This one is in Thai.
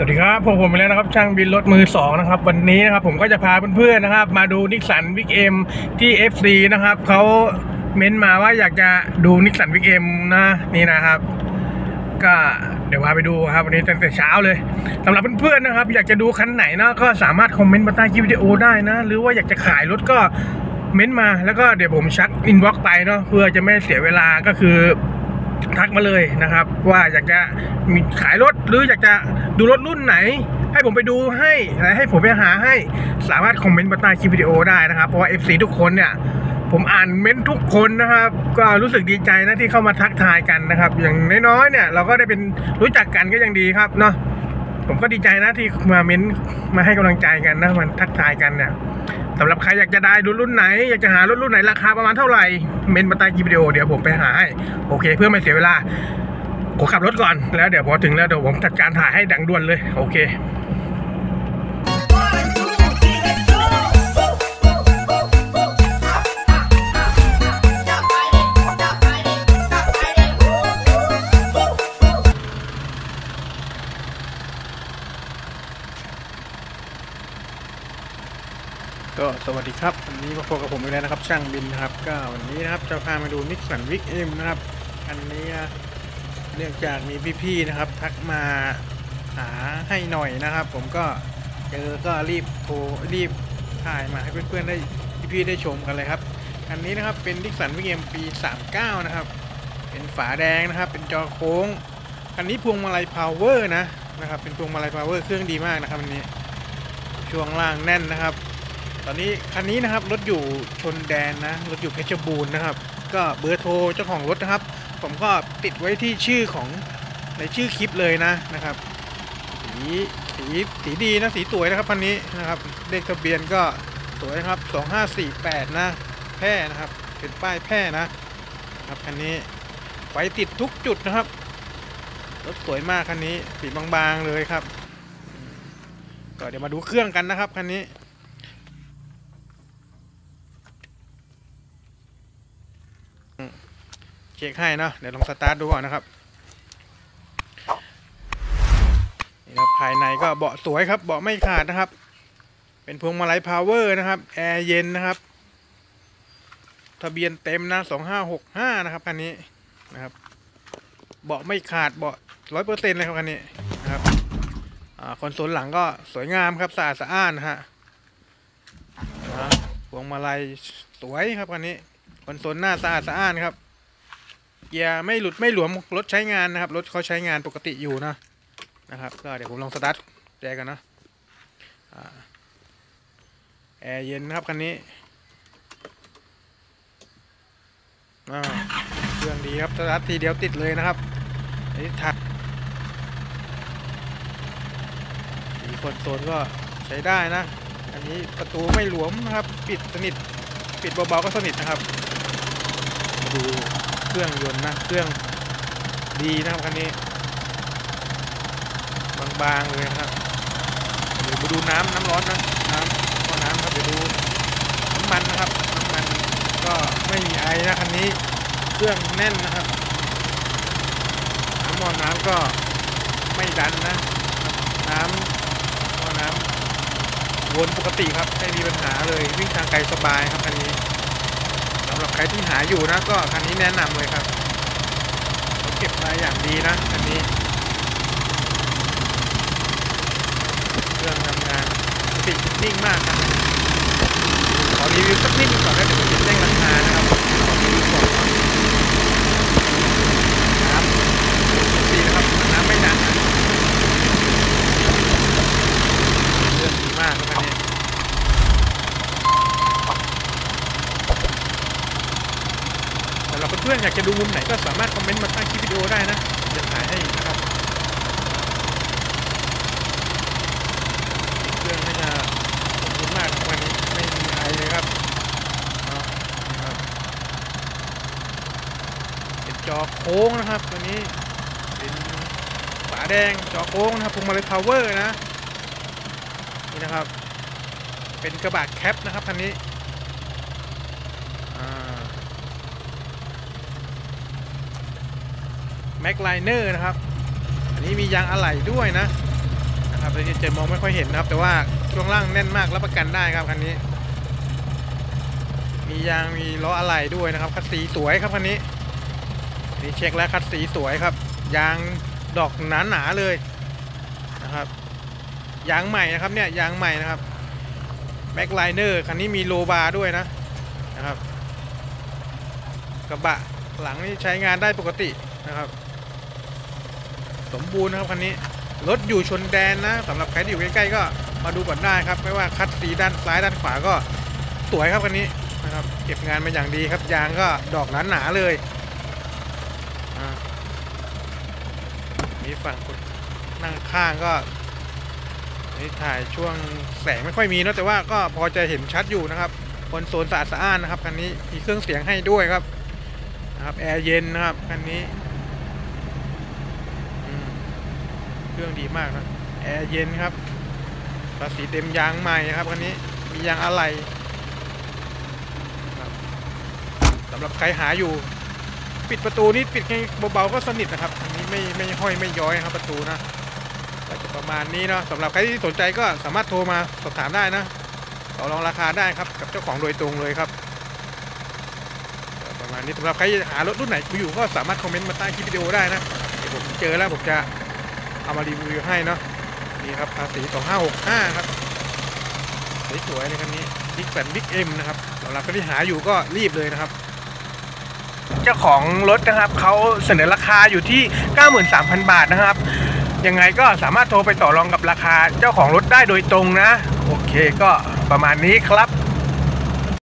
สวัสดีครับผมผมไปแล้วนะครับช่างบินรถมือสองนะครับ วันนี้นะครับผมก็จะพาเพื่อนๆนะครับ มาดูนิสสันบิ๊กเอ็มที่ FC นะครับเขาเม้นมาว่าอยากจะดูนิสสันบิ๊กเอ็มนะนี่นะครับ ก็เดี๋ยวพาไปดูครับวันนี้ตั้งแต่เช้าเลยสำหรับเพื่อนๆนะครับ อยากจะดูคันไหนนะก็สามารถคอมเมนต์มาใต้คลิปวิดีโอได้นะ หรือว่าอยากจะขายรถก็เม้นต์มาแล้วก็เดี๋ยวผมทัก inbox ไปเนาะเพื่อจะไม่เสียเวลาก็คือ ทักมาเลยนะครับ ว่าอยากจะมีขายรถหรืออยากจะดูรถรุ่นไหน ให้ผมไปดูให้และให้ผมไปหาให้สามารถคอมเมนต์มาใต้คลิปวิดีโอได้นะครับ เพราะว่า FC ทุกคนเนี่ยผมอ่านเม้นท์ทุกคนนะครับ ก็รู้สึกดีใจนะที่เข้ามาทักทายกันนะครับ อย่างน้อยๆเนี่ย เราก็ได้เป็นรู้จักกันก็ยังดีครับเนาะผมก็ดีใจนะที่มาเม้นท์มาให้กำลังใจกันนะมันทักทายกันเนี่ย สำหรับใครอยากจะได้รถรุ่นไหน อยากจะหารถรุ่นไหนราคาประมาณเท่าไหร่ เมนมาใต้คลิปวิดีโอเดี๋ยวผมไปหาให้ โอเค เพื่อไม่เสียเวลาผมขับรถก่อนแล้วเดี๋ยวพอถึงแล้วเดี๋ยวผมจัดการถ่ายให้ดังด่วนเลย โอเค ก็สวัสดีครับ วันนี้มาพบกับผมอีกแล้วนะครับ ช่างบินนะครับ ก็วันนี้นะครับจะพามาดูนิสสันบิ๊กเอ็มนะครับอันนี้นะเนื่องจากมีพี่ๆนะครับ ทักมาหาให้หน่อยนะครับ ผมก็เจอก็รีบโทรรีบถ่ายมาให้เพื่อนๆได้พี่ๆได้ชมกันเลยครับ อันนี้นะครับเป็นนิสสันบิ๊กเอ็มปี 39 นะครับ เป็นฝาแดงนะครับ เป็นจอโค้งคันนี้พวงมาลัยพาวเวอร์นะนะครับ เป็นพวงมาลัยพาวเวอร์เครื่องดีมากนะครับอันนี้ช่วงล่างแน่นนะครับ ตอนนี้คันนี้นะครับรถอยู่ชนแดนนะรถอยู่เพชรบูรณ์นะครับ ก็เบอร์โทรเจ้าของรถนะครับ ผมก็ติดไว้ที่ชื่อของในชื่อคลิปเลยนะนะครับ สีสีสีดีนะสีสวยนะครับคันนี้นะครับเลขทะเบียนก็สวยนะครับ 2548 นะ แพร่นะครับเป็นป้ายแพร่นะครับคันนี้ไฟติดทุกจุดนะครับรถสวยมากคันนี้สีบางๆเลยครับก็เดี๋ยวมาดูเครื่องกันนะครับคันนี้ เช็คให้เนาะเดี๋ยวลองสตาร์ทดูก่อนนะครับนี่ครับภายในก็เบาะสวยครับเบาะไม่ขาดนะครับ เป็นพวงมาลัยพาวเวอร์นะครับแอร์เย็นนะครับ ทะเบียนเต็มนะสองห้าหกห้านะครับคันนี้นะครับ เบาะไม่ขาดเบาะร้อยเปอร์เซ็นต์เลยครับคันนี้นะครับคอนโซลหลังก็สวยงามครับสะอาดสะอ้านนะฮะพวงมาลัยสวยครับคันนี้คอนโซลหน้าสะอาดสะอ้านครับ เกียร์ไม่หลุดไม่หลวมรถใช้งานนะครับรถเขาใช้งานปกติอยู่นะนะครับก็เดี๋ยวผมลองสตาร์ทแจกันนะแอร์เย็นนะครับคันนี้เครื่องดีครับสตาร์ททีเดียวติดเลยนะครับอันนี้ถักสีคนโซลก็ใช้ได้นะ อันนี้ประตูไม่หลวมนะครับ ปิดสนิท ปิดเบาๆก็สนิทนะครับ ดู เครื่องยนต์นะเครื่องดีนะครับคันนี้บางๆเลยนะครับเดี๋ยวมาดูน้ำน้ำร้อนนะน้ำก็น้ำครับเดี๋ยวดูน้ำมันนะครับน้ำมันก็ไม่มีไอนะคันนี้เครื่องแน่นนะครับน้ำมอนน้ำก็ไม่ดันนะ น้ำมอน้ำวนปกติครับไม่มีปัญหาเลยวิ่งทางไกลสบายครับคันนี้ ครที่หาอยู่นะก็คันนี้แนะนำเลยครับเขาเก็บรายอย่างดีนะคันนี้ เครื่องทำงานติดนิ่งมากครับขอรีวิวสักนิดนึงก่อนแล้วเดี๋ยวผมจะแจ้งราคานะครับขอรีวิวก่อนน้ำดีนะครับน้ำไม่ดันนะเครื่องดีมากครับคันนี้ สำหรับเพื่อนๆอยากจะดูมุมไหนก็สามารถคอมเมนต์มาใต้คลิปวิดีโอได้นะจะถ่ายให้นะครับเครื่องน่าจะสมบูรณ์มากวันนี้ไม่มีไอเลยครับเนะครับเป็นจอโค้งนะครับตัวนี้เป็นฝาแดงจอโค้งนะครับพวงมาลัยพาวเวอร์นะนี่นะครับ เป็นกระบะแคปนะครับคันนี้อ่า แม็กไลเนอร์นะครับ อันนี้มียางอะไหล่ด้วยนะนะครับแต่จะมองไม่ค่อยเห็นนะครับ แต่ว่าช่วงล่างแน่นมากรับประกันได้ครับคันนี้ มียางมีล้ออะไหล่ด้วยนะครับ คัดสีสวยครับคันนี้นี่เช็คแล้วคัดสีสวยครับ ยางดอกหนาหนาๆเลยนะครับ ยางใหม่นะครับเนี่ยยางใหม่นะครับbedliner คันนี้มี roll bar ด้วยนะนะครับ กระบะหลังนี่ใช้งานได้ปกตินะครับ สมบูรณ์นะครับคันนี้รถอยู่ชนแดนนะสำหรับใครที่อยู่ใกล้ๆก็มาดูก่อนได้ครับ ไม่ว่าคัสซีด้านซ้ายด้านขวาก็สวยครับคันนี้นะครับเก็บงานมาอย่างดีครับยางก็ดอกหนาๆเลยอ่านี่ฝั่งคนนั่งข้างก็นี่ถ่ายช่วงแสงไม่ค่อยมีนะแต่ว่าก็พอจะเห็นชัดอยู่นะครับคนโซลสะอาดสะอ้านนะครับคันนี้มีเครื่องเสียงให้ด้วยครับนะครับแอร์เย็นนะครับคันนี้ อืม เครื่องดีมากนะแอร์เย็นครับภาษีเต็มยางใหม่ครับคันนี้มียางอะไหล่ครับสำหรับใครหาอยู่ ปิดประตูนี่ปิดเบาๆก็สนิทนะครับอันนี้ไม่ไม่ห้อยไม่ย้อยครับประตูนะก็จะประมาณนี้เนาะสำหรับใครที่สนใจก็สามารถโทรมาสอบถามได้นะต่อรองราคาได้ครับกับเจ้าของโดยตรงเลยครับ ประมาณนี้สำหรับใครหารถรุ่นไหนอยู่ก็สามารถคอมเมนต์มาใต้คลิปวิดีโอได้นะเดี๋ยวผมเจอแล้วผมจะ เอามารีวิวให้เนาะนี่ครับภาษี2565ครับสวยๆเลยคันนี้บิ๊กแฟนบิ๊กเอ็มนะครับสำหรับคนที่หาอยู่ก็รีบเลยนะครับ เจ้าของรถนะครับเขาเสนอราคาอยู่ที่ 93,000 บาทนะครับ ยังไงก็สามารถโทรไปต่อรองกับราคาเจ้าของรถได้โดยตรงนะ โอเคก็ประมาณนี้ครับ